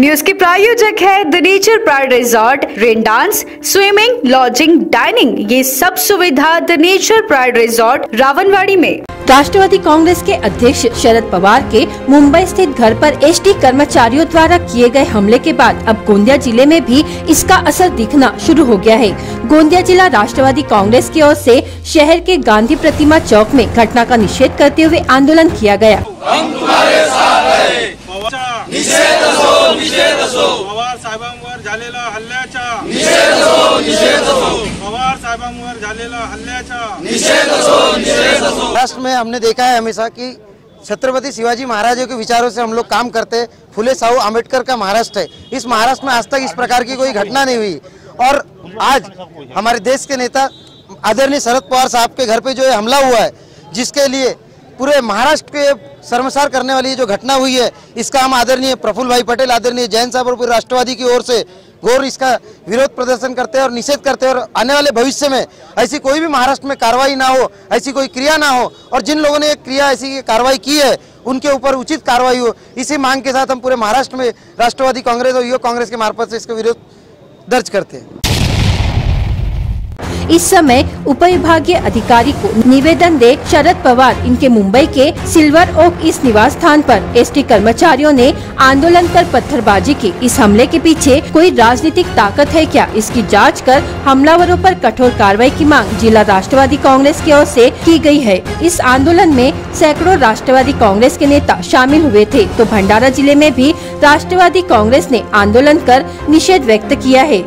News के प्रायोजक है the Nature Pride resort rain dance swimming lodging dining ये सब सुविधा the Nature Pride resort Rawanwadi में। राष्ट्रवादी कांग्रेस के अध्यक्ष शरद पवार के मुंबई स्थित घर पर एसटी कर्मचारियों द्वारा किए गए हमले के बाद अब गोंदिया ज़िले में भी इसका असर दिखना शुरू हो गया है। गोंदिया जिला राष्ट्रवादी कांग्रेस की ओर से शहर के गांधी प्रतिमा चौक में घटना का निषेध करते हुए आंदोलन किया गया। निषेध असो निषेध असो पवार साहेबांवर झालेला हल्ल्याचा. निषेध असो निषेध असो पवार साहेबांवर झालेला हल्ल्याचा. महाराष्ट्र में हमने देखा है हमेशा कि छत्रपति शिवाजी महाराजों के विचारों से हम लोग काम करते हैं। फुले साहू अंबेडकर का महाराष्ट्र है। इस महाराष्ट्र में आज तक इस प्रकार की कोई घटना नहीं हुई। और आज हमारे देश के नेता आदरणीय शरद पवार साहब के घर पे जो ये हमला हुआ है जिसके लिए पूरे महाराष्ट्र के शर्मसार करने वाली जो घटना हुई है, इसका हम आदरणीय प्रफुल्ल भाई पटेल, आदरणीय जैन साहब और पूरे राष्ट्रवादी की ओर से घोर इसका विरोध प्रदर्शन करते हैं और निषेध करते हैं और आने वाले भविष्य में ऐसी कोई भी महाराष्ट्र में कार्रवाई ना हो, ऐसी कोई क्रिया ना हो और जिन लोगों ने क्रिया, ऐसी कार्रवाई की है, उनके ऊपर उचित कार्रवाई हो, इसी मांग के साथ हम पूरे महाराष्ट्र में राष्ट्रवादी कांग्रेस और युवक कांग्रेस के मार्फत से इसका विरोध दर्ज करते हैं। इस समय उपविभागीय अधिकारी को निवेदन दे शरद पवार, इनके मुंबई के सिल्वर ओक इस निवास स्थान पर। एसटी कर्मचारियों ने आंदोलन कर पत्थरबाजी की। इस हमले के पीछे कोई राजनीतिक ताकत है क्या? इसकी जाँच कर हमलावरों पर कठोर कार्रवाई की मांग। जिला राष्ट्रवादी कांग्रेस की ओर से की गई है। इस आंदोलन में सैकड़ों राष्ट्रवादी कांग्रेस के नेता शामिल हुए थे। तो भंडारा ज़िले में भी राष्ट्रवादी कांग्रेस ने आंदोलन कर निषेध व्यक्त किया है।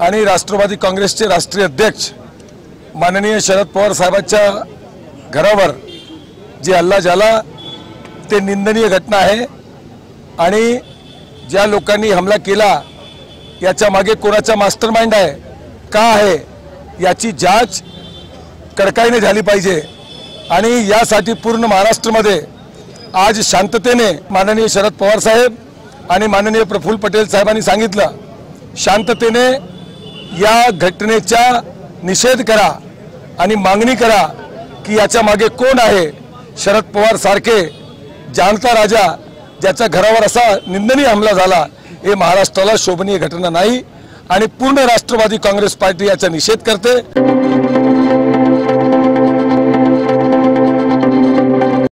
आणि राष्ट्रवादी काँग्रेसचे राष्ट्रीय अध्यक्ष माननीय शरद पवार साहेबांच्या घरावर जे हल्ला झाला ते निंदनीय घटना आहे. आणि ज्या लोकांनी हमला केला याच्या मागे कोणाचा मास्टर माइंड आहे का आहे याची जाच कडकाईने झाली पाहिजे. आणि यासाठी पूर्ण महाराष्ट्रामध्ये आज शांततेने माननीय शरद पवार साहेब आणि माननीय प्रफुल्ल पटेल साहेबांनी सांगितलं शांततेने या घटनेचा निषेध करा आणि मागणी करा की याच्या मागे कोण आहे? शरद पवार सारखे जाणता राजा ज्याच्या घरावर असा निंदनीय हमला झाला हे महाराष्ट्राला शोभनीय घटना नाही आणि पूर्ण राष्ट्रवादी काँग्रेस पार्टी याचा निषेध करते.